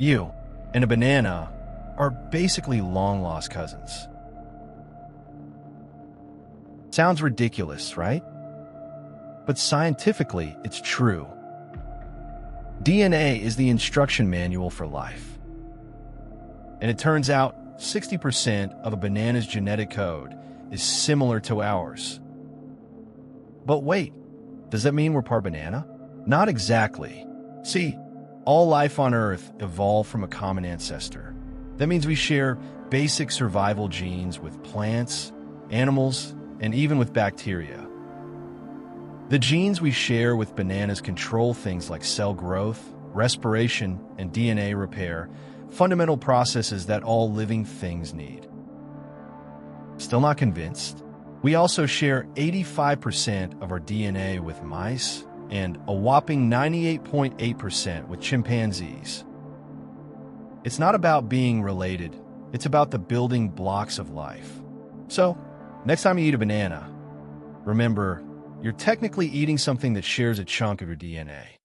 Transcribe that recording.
You and a banana are basically long lost cousins. Sounds ridiculous, right? But scientifically, it's true. DNA is the instruction manual for life. And it turns out 60% of a banana's genetic code is similar to ours. But wait, does that mean we're part banana? Not exactly. See, all life on Earth evolved from a common ancestor. That means we share basic survival genes with plants, animals, and even with bacteria. The genes we share with bananas control things like cell growth, respiration, and DNA repair, fundamental processes that all living things need. Still not convinced? We also share 85% of our DNA with mice and a whopping 98.8% with chimpanzees. It's not about being related, it's about the building blocks of life. So, next time you eat a banana, remember you're technically eating something that shares a chunk of your DNA.